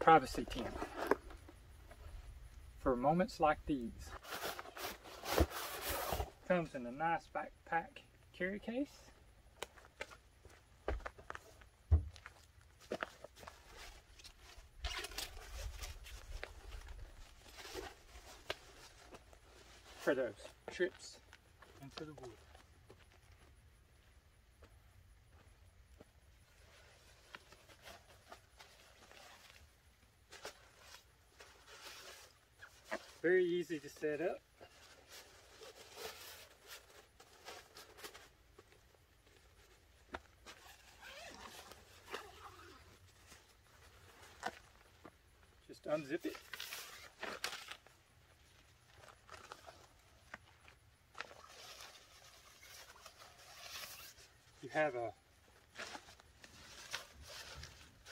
privacy tent for moments like these. Comes in a nice backpack carry case. For those trips into the woods. Very easy to set up. Just unzip it. You have a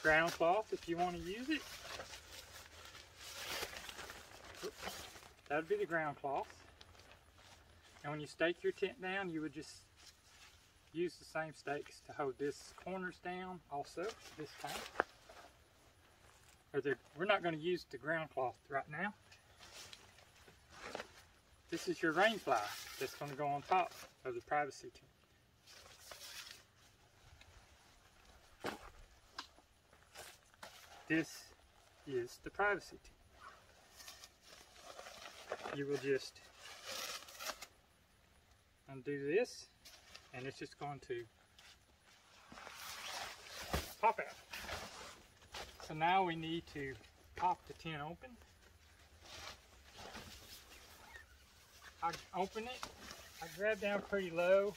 ground cloth if you want to use it. That would be the ground cloth. And when you stake your tent down, you would just use the same stakes to hold this corners down also this time. We're not going to use the ground cloth right now. This is your rain fly that's going to go on top of the privacy tent. This is the privacy tent you will just undo this and it's just going to pop out. So now we need to pop the tin open. I open it, I grab down pretty low,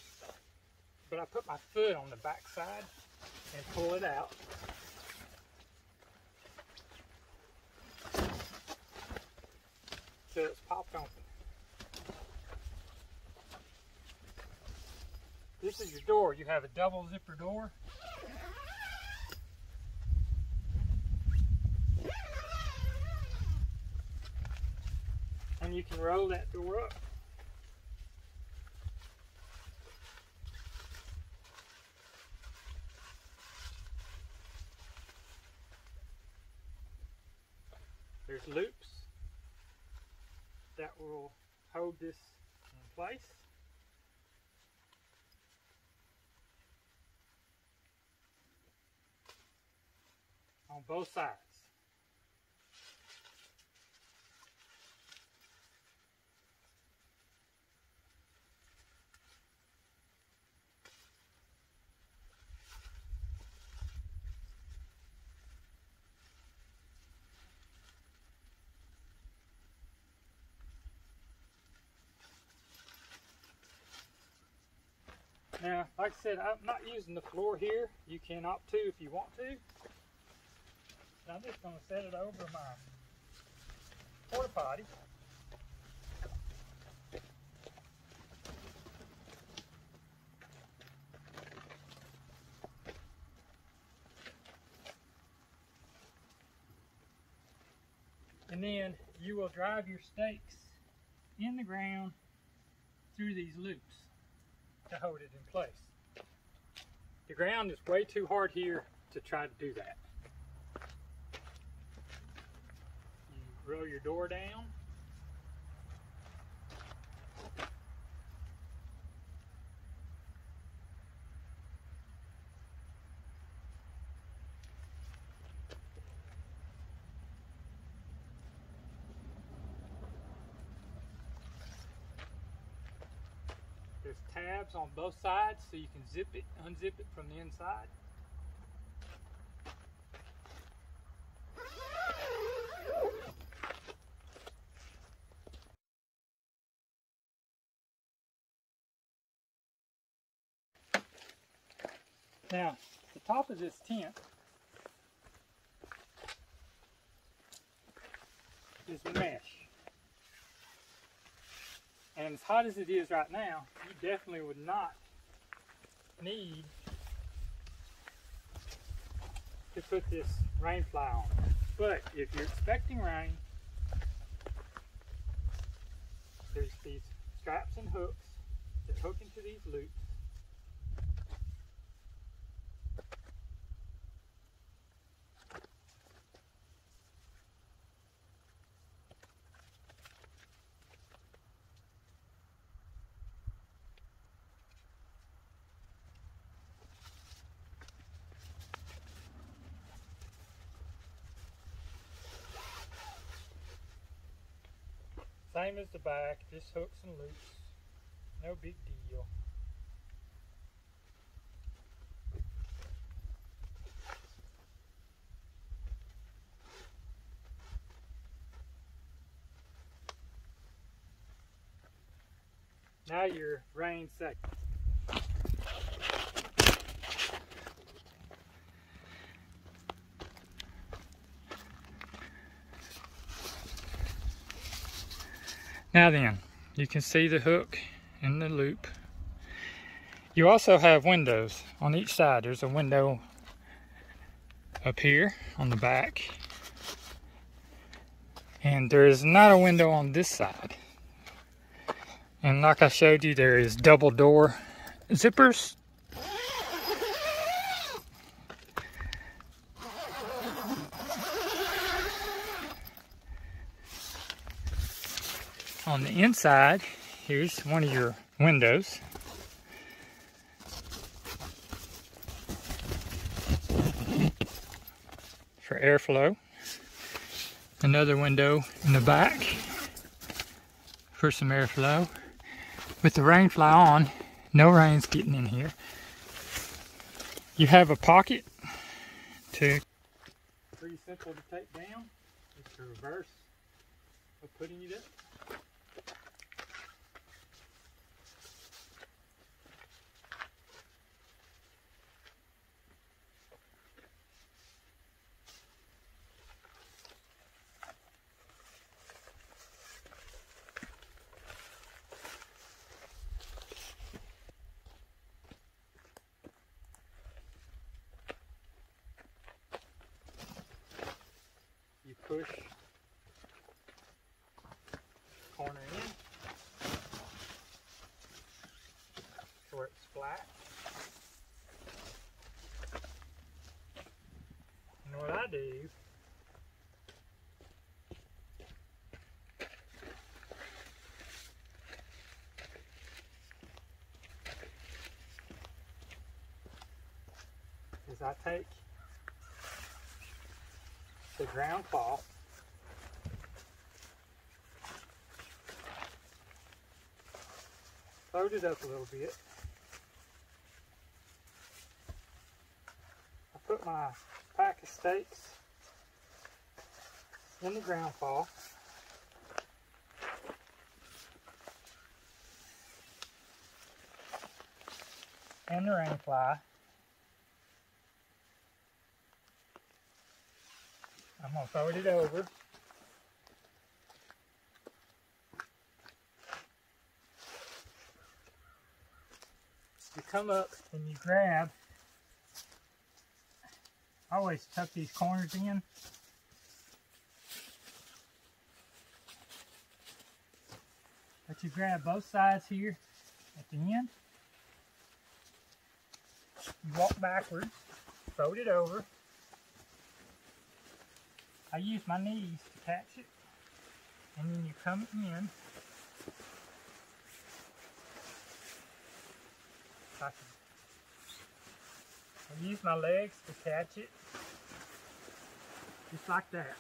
but I put my foot on the back side and pull it out. This is your door. You have a double zipper door. And you can roll that door up. There's loops that will hold this in place. on both sides. Now, like I said, I'm not using the floor here. You can opt to if you want to. I'm just going to set it over my porta potty. And then you will drive your stakes in the ground through these loops to hold it in place. The ground is way too hard here to try to do that. You roll your door down. There's tabs on both sides so you can zip it, unzip it from the inside. Now, the top of this tent is mesh. And as hot as it is right now, you definitely would not need to put this rain fly on. But if you're expecting rain, there's these straps and hooks that hook into these loops. Same as the back, just hooks and loops. No big deal. Now you're rain safe. Now then, you can see the hook in the loop. You also have windows on each side. There's a window up here on the back. And there is not a window on this side. And like I showed you, there is double door zippers. On the inside, here's one of your windows. For airflow. Another window in the back for some airflow. With the rain fly on, no rain's getting in here. You have a pocket to pretty simple to take down. It's the reverse of putting it up. you push. Corner in. So it's flat. And what I do? Is I take the ground cloth. Load it up a little bit. I put my pack of stakes in the ground fall. And the rain fly. Gonna fold it over. You come up and you grab, I always tuck these corners in. But you grab both sides here at the end. You walk backwards, fold it over. I use my knees to catch it. And then you come in. I, I use my legs to catch it. Just like that.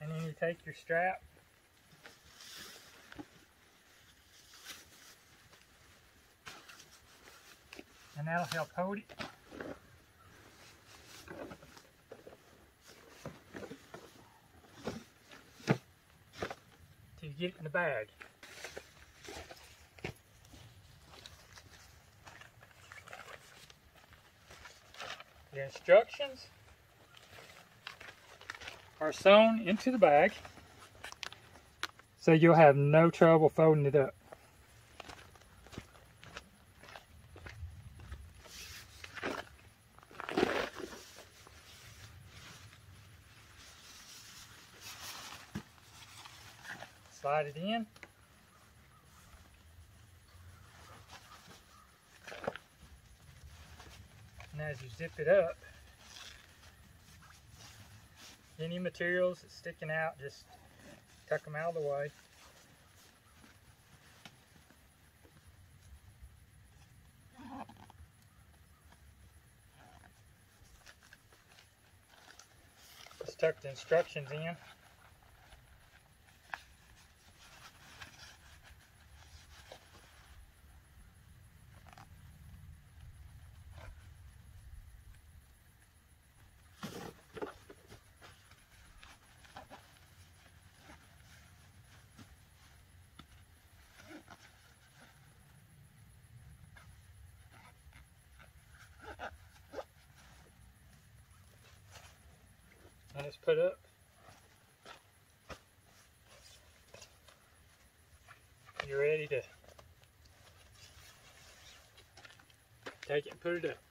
And then you take your strap and that'll help hold it. Get in the bag. The instructions are sewn into the bag so you'll have no trouble folding it up. Slide it in. And as you zip it up, any materials that's sticking out, just tuck them out of the way. Just tuck the instructions in. This put up. You're ready to take it and put it up.